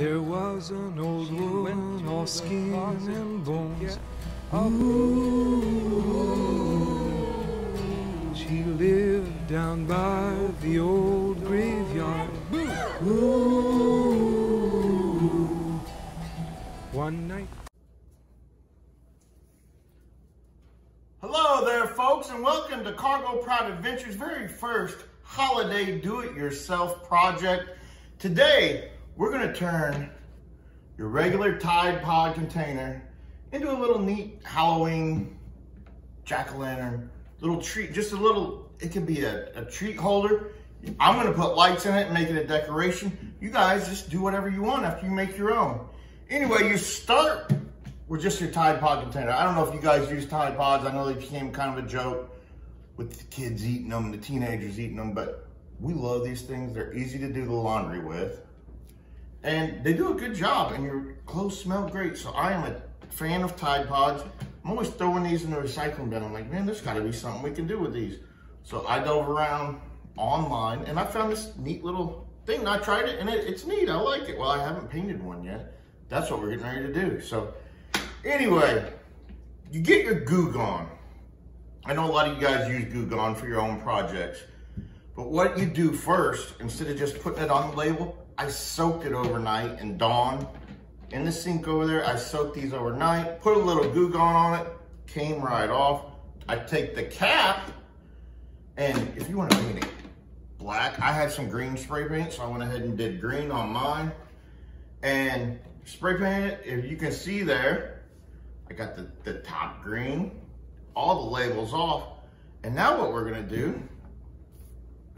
There was an old woman, all skin and bones. Ooh, she lived down by the old graveyard. Ooh, one night. Hello there, folks, and welcome to Cargo Proud Adventures' very first holiday do-it-yourself project. Today, we're gonna turn your regular Tide Pod container into a little neat Halloween jack-o'-lantern, little treat, just a little, it could be a, a treat holder. I'm gonna put lights in it and make it a decoration. You guys just do whatever you want after you make your own. Anyway, you start with just your Tide Pod container. I don't know if you guys use Tide Pods. I know they became kind of a joke with the kids eating them, the teenagers eating them, but we love these things. They're easy to do the laundry with. And they do a good job and your clothes smell great. So I am a fan of Tide Pods. I'm always throwing these in the recycling bin. I'm like, man, there's gotta be something we can do with these. So I dove around online and I found this neat little thing. and I tried it and it, it's neat, I like it. Well, I haven't painted one yet. That's what we're getting ready to do. So anyway, you get your Goo Gone. I know a lot of you guys use Goo Gone for your own projects. But what you do first, instead of just putting it on the label, I soaked it overnight in Dawn. In the sink over there, I soaked these overnight, put a little Goo Gone on it, came right off. I take the cap, and if you want to paint it black, I had some green spray paint, so I went ahead and did green on mine. And spray paint it, if you can see there, I got the, the top green, all the labels off. And now what we're gonna do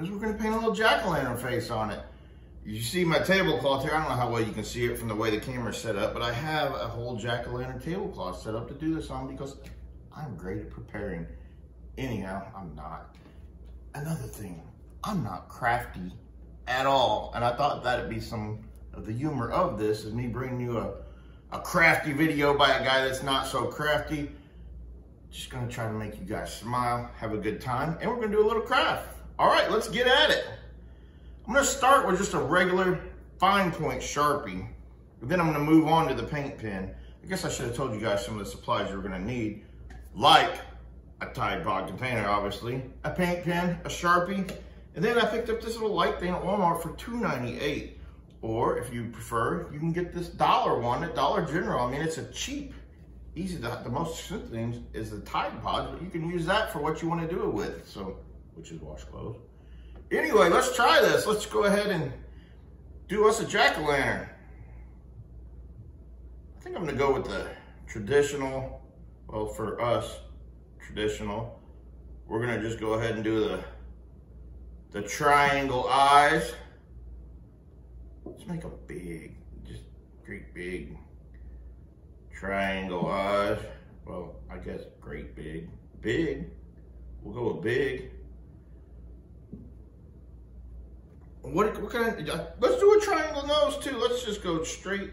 is we're gonna paint a little jack-o'-lantern face on it. You see my tablecloth here. I don't know how well you can see it from the way the camera's set up, but I have a whole jack-o'-lantern tablecloth set up to do this on because I'm great at preparing. Anyhow, I'm not. Another thing, I'm not crafty at all. And I thought that'd be some of the humor of this is me bringing you a, a crafty video by a guy that's not so crafty. Just gonna try to make you guys smile, have a good time, and we're gonna do a little craft. All right, let's get at it. I'm gonna start with just a regular fine point Sharpie. And then I'm gonna move on to the paint pen. I guess I should have told you guys some of the supplies you're gonna need, like a Tide Pod container, obviously, a paint pen, a Sharpie, and then I picked up this little light thing at Walmart for $2.98. Or if you prefer, you can get this dollar one at Dollar General. I mean, it's a cheap, easy, the, the most expensive thing is the Tide Pods, but you can use that for what you want to do it with, so, which is wash clothes. Anyway, let's try this. Let's go ahead and do us a jack-o'-lantern. I think I'm gonna go with the traditional, well, for us, traditional. We're gonna just go ahead and do the, the triangle eyes. Let's make a big, just great big triangle eyes. Well, I guess great big. Big. We'll go with big. What, what kind of, let's do a triangle nose too. Let's just go straight,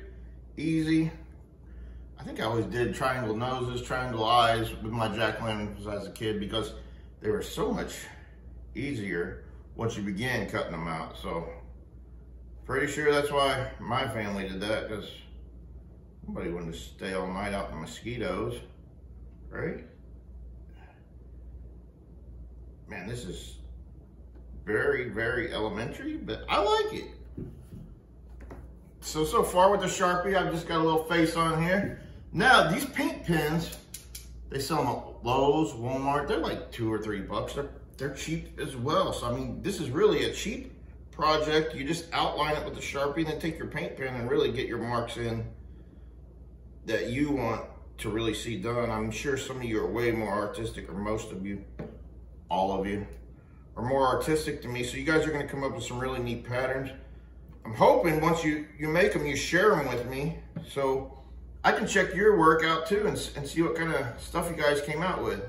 easy. I think I always did triangle noses, triangle eyes with my jack-o'-lanterns as a kid because they were so much easier once you began cutting them out. So pretty sure that's why my family did that because nobody wanted to stay all night out the mosquitoes, right? Man, this is very, very elementary, but I like it. So, so far with the Sharpie, I've just got a little face on here. Now, these paint pens, they sell them at Lowe's, Walmart. They're like two or three bucks. They're, they're cheap as well. So, I mean, this is really a cheap project. You just outline it with the Sharpie, and then take your paint pen and really get your marks in that you want to really see done. I'm sure some of you are way more artistic, or most of you, all of you, are more artistic than me. So you guys are gonna come up with some really neat patterns. I'm hoping once you, you make them, you share them with me. So I can check your work out too and, and see what kind of stuff you guys came out with.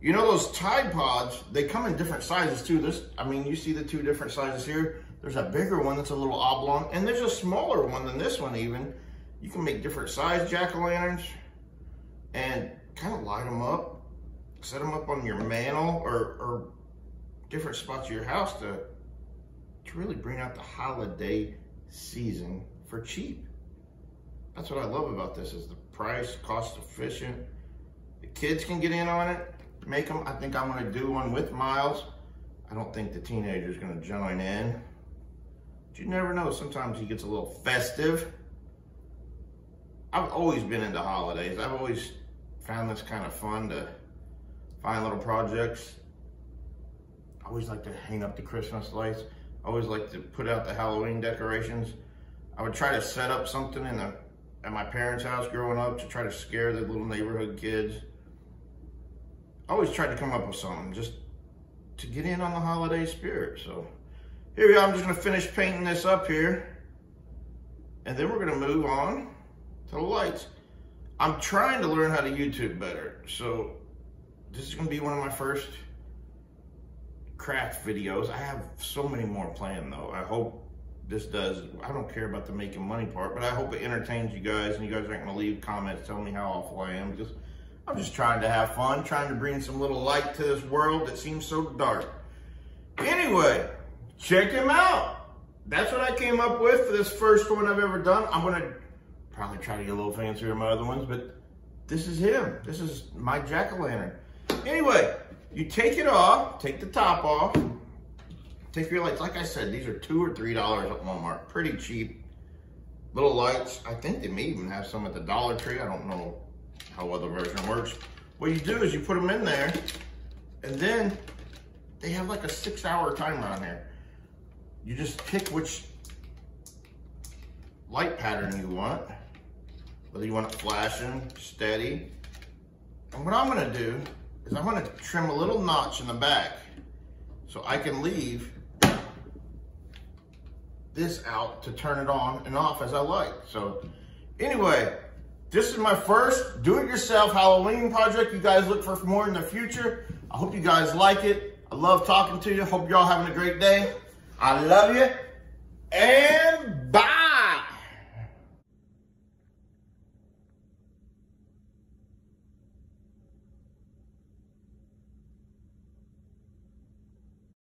You know those Tide Pods, they come in different sizes too. This, I mean, you see the two different sizes here. There's a bigger one that's a little oblong, and there's a smaller one than this one even. You can make different size jack-o'-lanterns and kind of light them up, set them up on your mantle or, or different spots of your house to, to really bring out the holiday season for cheap. That's what I love about this is the price, cost efficient. The kids can get in on it, make them. I think I'm gonna do one with Miles. I don't think the teenager's gonna join in. But you never know, sometimes he gets a little festive. I've always been into holidays. I've always found this kind of fun to find little projects. I always like to hang up the Christmas lights. I always like to put out the Halloween decorations. I would try to set up something in the at my parents' house growing up to try to scare the little neighborhood kids. I always tried to come up with something just to get in on the holiday spirit. So here we are. I'm just going to finish painting this up here. And then we're going to move on to the lights. I'm trying to learn how to YouTube better. So this is going to be one of my first craft videos. I have so many more planned though. I hope this does, I don't care about the making money part, but I hope it entertains you guys and you guys aren't gonna leave comments telling me how awful I am because I'm just trying to have fun, trying to bring some little light to this world that seems so dark. Anyway, check him out. That's what I came up with for this first one I've ever done. I'm gonna probably try to get a little fancier than my other ones, but this is him. This is my jack-o'-lantern. Anyway, you take it off, take the top off, take your lights. Like I said, these are two or three dollars at Walmart. Pretty cheap. Little lights. I think they may even have some at the Dollar Tree. I don't know how other version works. What you do is you put them in there, and then they have like a six hour timer on there. You just pick which light pattern you want, whether you want it flashing, steady. And what I'm gonna do is I'm gonna trim a little notch in the back so I can leave this out to turn it on and off as I like. So anyway, this is my first do-it-yourself Halloween project. You guys look for more in the future. I hope you guys like it. I love talking to you. Hope y'all having a great day. I love you. And